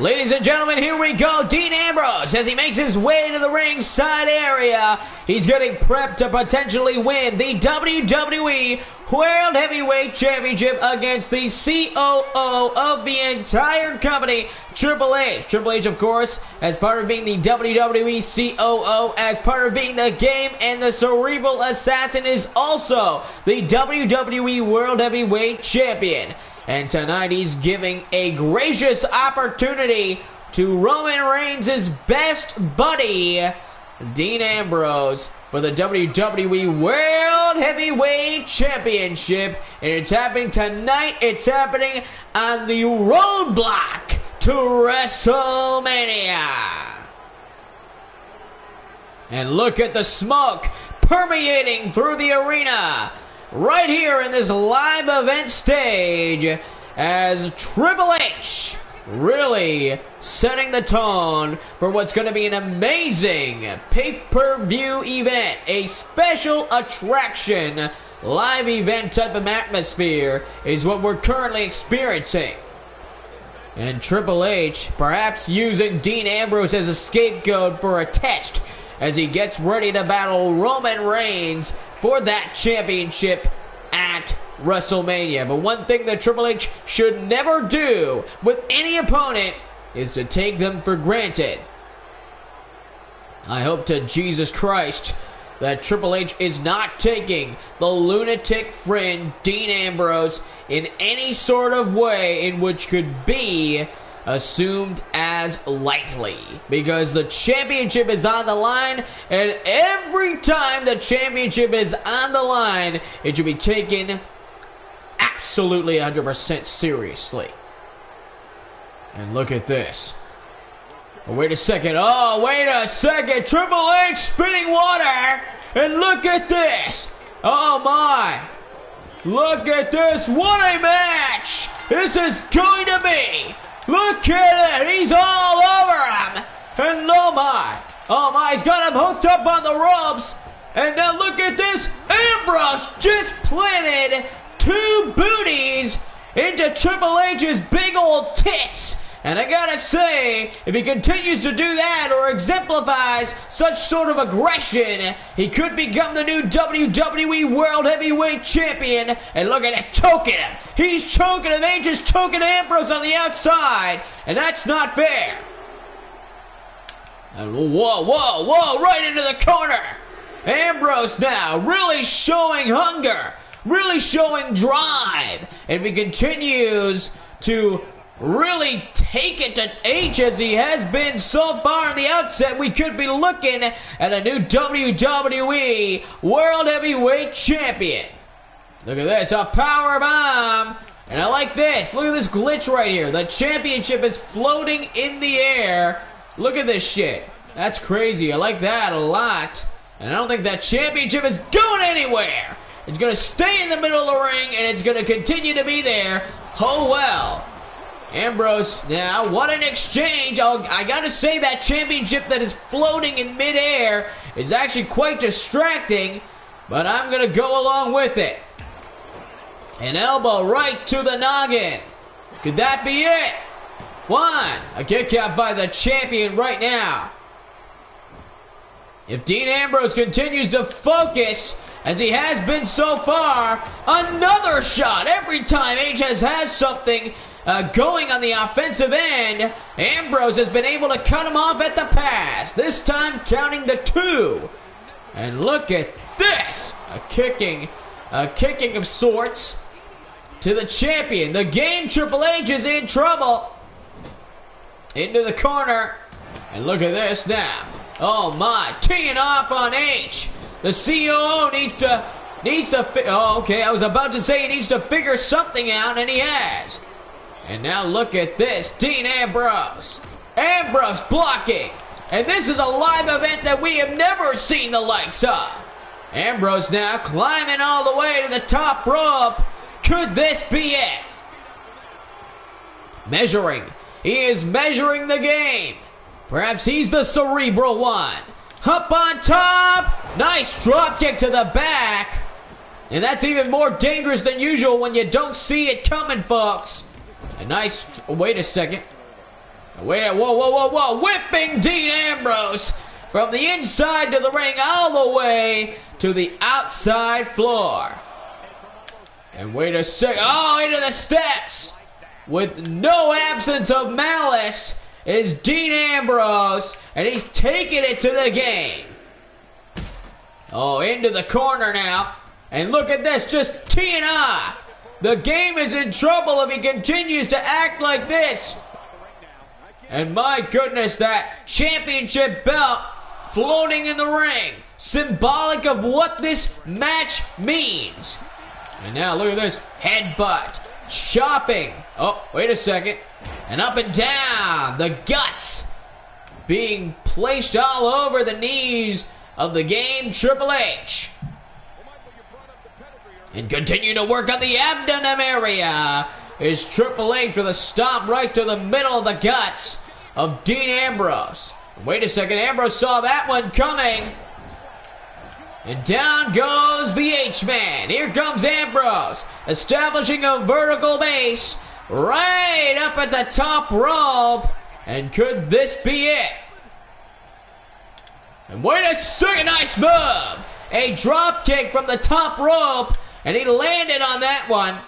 Ladies and gentlemen, here we go. Dean Ambrose, as he makes his way to the ringside area, he's getting prepped to potentially win the WWE World Heavyweight Championship against the COO of the entire company, Triple H. Triple H, of course, as part of being the WWE COO, as part of being the game and the Cerebral Assassin, is also the WWE World Heavyweight Champion. And tonight he's giving a gracious opportunity to Roman Reigns' best buddy, Dean Ambrose, for the WWE World Heavyweight Championship. And it's happening tonight. It's happening on the roadblock to WrestleMania. And look at the smoke permeating through the arena right here in this live event stage as Triple H really setting the tone for what's going to be an amazing pay-per-view event, a special attraction, live event type of atmosphere is what we're currently experiencing. And Triple H perhaps using Dean Ambrose as a scapegoat for a test as he gets ready to battle Roman Reigns for that championship at WrestleMania. But one thing that Triple H should never do with any opponent is to take them for granted. I hope to Jesus Christ that Triple H is not taking the lunatic fringe Dean Ambrose in any sort of way in which could be assumed as likely because the championship is on the line and every time the championship is on the line it should be taken absolutely 100% seriously. And look at this. Oh, wait a second. Oh wait a second. Triple H spinning water. And look at this. Oh my. Look at this. What a match. This is going to be Look at it! He's all over him! And oh my! Oh my, he's got him hooked up on the ropes! And now look at this! Ambrose just planted two booties into Triple H's big old tits! And I gotta say, if he continues to do that or exemplifies such sort of aggression, he could become the new WWE World Heavyweight Champion. And look at it, choking him. He's choking him. They just choking Ambrose on the outside. And that's not fair. And whoa, whoa, whoa, right into the corner. Ambrose now really showing hunger, really showing drive. And if he continues to really take it to H as he has been so far in the outset, we could be looking at a new WWE World Heavyweight Champion. Look at this, a power bomb. And I like this. Look at this glitch right here. The championship is floating in the air. Look at this shit. That's crazy. I like that a lot. And I don't think that championship is going anywhere. It's going to stay in the middle of the ring, and it's going to continue to be there. Oh well. Ambrose, now what an exchange. I'll, I gotta say that championship that is floating in midair is actually quite distracting, but I'm gonna go along with it. An elbow right to the noggin. Could that be it? One. A kick out by the champion right now. If Dean Ambrose continues to focus as he has been so far, another shot every time H has something uh, going on the offensive end. Ambrose has been able to cut him off at the pass, this time counting the two. And look at this, a kicking, a kicking of sorts to the champion. The game Triple H is in trouble. Into the corner. And look at this now. Oh my, teeing off on H. The COO needs to needs to. oh, okay. I was about to say he needs to figure something out, and he has. And now look at this, Dean Ambrose. Ambrose blocking. And this is a live event that we have never seen the likes of. Ambrose now climbing all the way to the top rope. Could this be it? Measuring. He is measuring the game. Perhaps he's the cerebral one. Up on top. Nice drop kick to the back. And that's even more dangerous than usual when you don't see it coming, folks. A nice, oh, wait a second. Wait, whoa, whoa, whoa, whoa. Whipping Dean Ambrose from the inside to the ring all the way to the outside floor. And wait a sec. Oh, into the steps. With no absence of malice is Dean Ambrose. And he's taking it to the game. Oh, into the corner now. And look at this, just teeing off. The game is in trouble if he continues to act like this. And my goodness, that championship belt floating in the ring. Symbolic of what this match means. And now look at this headbutt, chopping. Oh, wait a second. And up and down, the guts being placed all over the knees of the game, Triple H. And continue to work on the abdomen area is Triple H with a stomp right to the middle of the guts of Dean Ambrose. Wait a second, Ambrose saw that one coming. And down goes the H-Man. Here comes Ambrose, establishing a vertical base right up at the top rope. And could this be it? And wait a second, nice move. A drop kick from the top rope, and he landed on that one.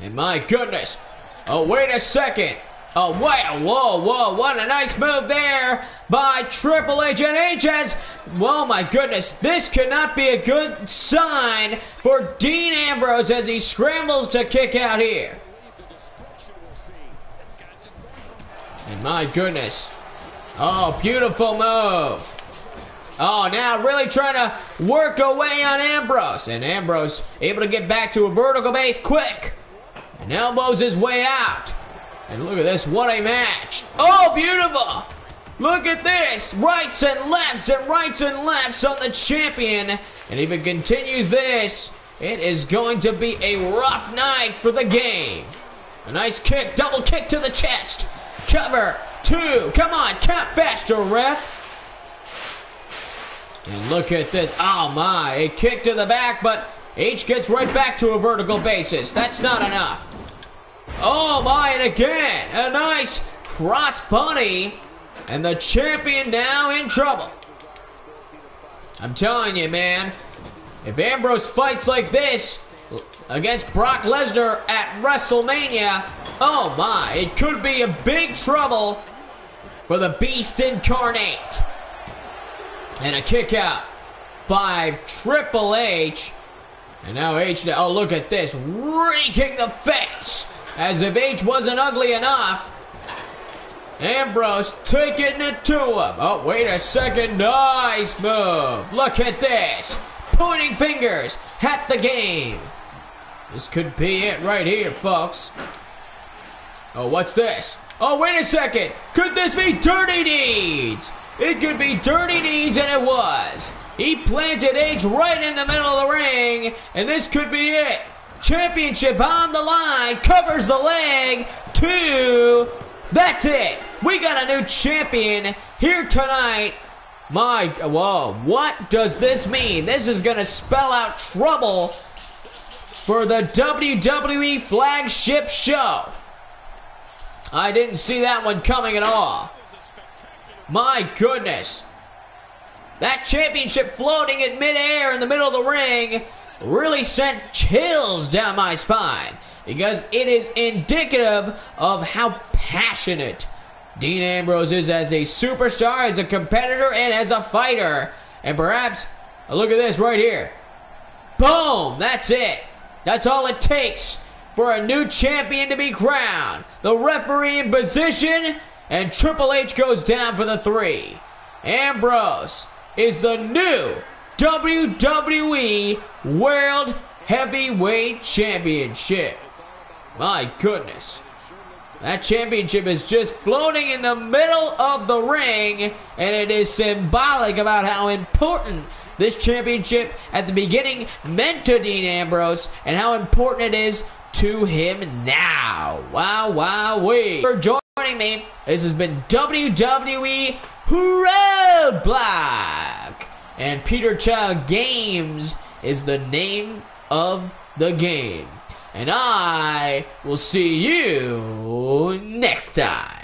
And my goodness. Oh, wait a second. Oh, wow, whoa, whoa, what a nice move there by Triple H and H has, oh my goodness, this could not be a good sign for Dean Ambrose as he scrambles to kick out here. And my goodness, oh, beautiful move. Oh, now really trying to work away on Ambrose. And Ambrose able to get back to a vertical base quick. And elbows his way out. And look at this, what a match. Oh, beautiful. Look at this, rights and lefts and rights and lefts on the champion. And if it continues this, it is going to be a rough night for the game. A nice kick, double kick to the chest. Cover, two, come on, count faster, ref. Look at this, oh my, a kick to the back, but H gets right back to a vertical basis. That's not enough. Oh my, and again, a nice cross bunny. And the champion now in trouble. I'm telling you, man, if Ambrose fights like this against Brock Lesnar at WrestleMania, oh my, it could be a big trouble for the Beast Incarnate. And a kick out by Triple H. And now H, oh look at this, raking the face as if H wasn't ugly enough. Ambrose taking it to him. Oh, wait a second. Nice move. Look at this. Pointing fingers at the game. This could be it right here, folks. Oh, what's this? Oh, wait a second. Could this be Dirty Deeds? It could be Dirty Deeds, and it was. He planted H right in the middle of the ring, and this could be it. Championship on the line, covers the leg, two. That's it. We got a new champion here tonight. My, whoa, what does this mean? This is going to spell out trouble for the WWE flagship show. I didn't see that one coming at all. My goodness. That championship floating in midair in the middle of the ring really sent chills down my spine because it is indicative of how passionate Dean Ambrose is as a superstar, as a competitor, and as a fighter. And perhaps, look at this right here. Boom! That's it. That's all it takes for a new champion to be crowned. The referee in position, and Triple H goes down for the three. Ambrose is the new WWE World Heavyweight Championship. My goodness. That championship is just floating in the middle of the ring, and it is symbolic about how important this championship at the beginning meant to Dean Ambrose and how important it is to him now. Wow, wow, wait. Joining me, this has been WWE Roadblock. And Peter Chao Games is the name of the game. And I will see you next time.